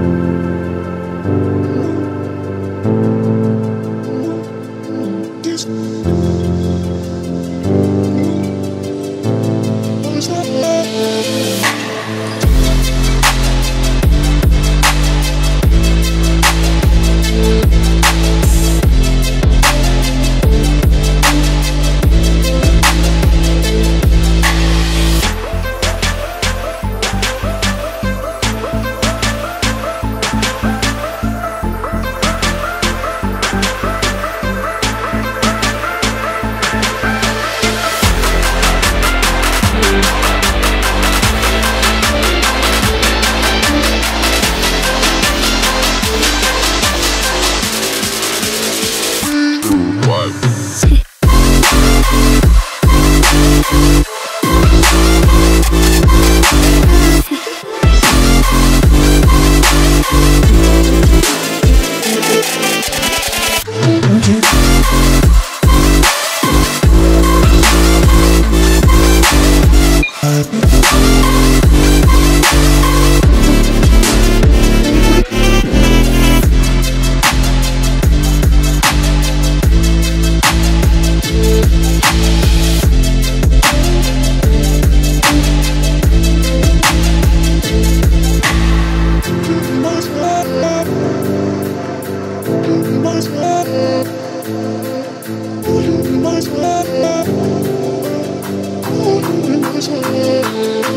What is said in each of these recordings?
Amen. Will you be my sweat? Will you be my sweat?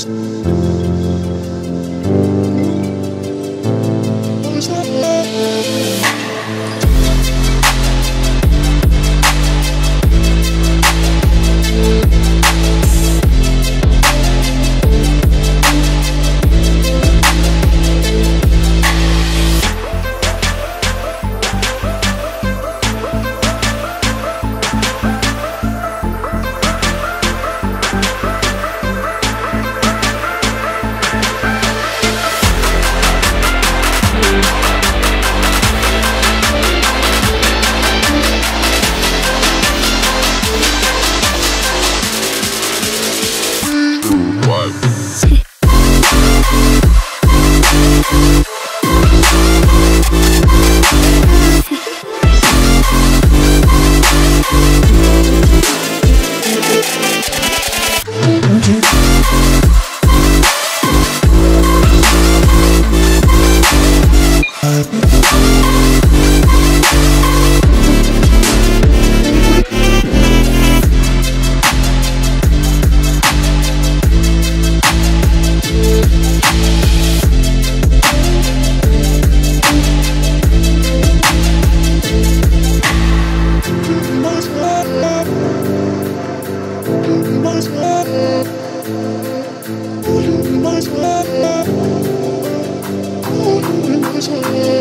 Cheers. change.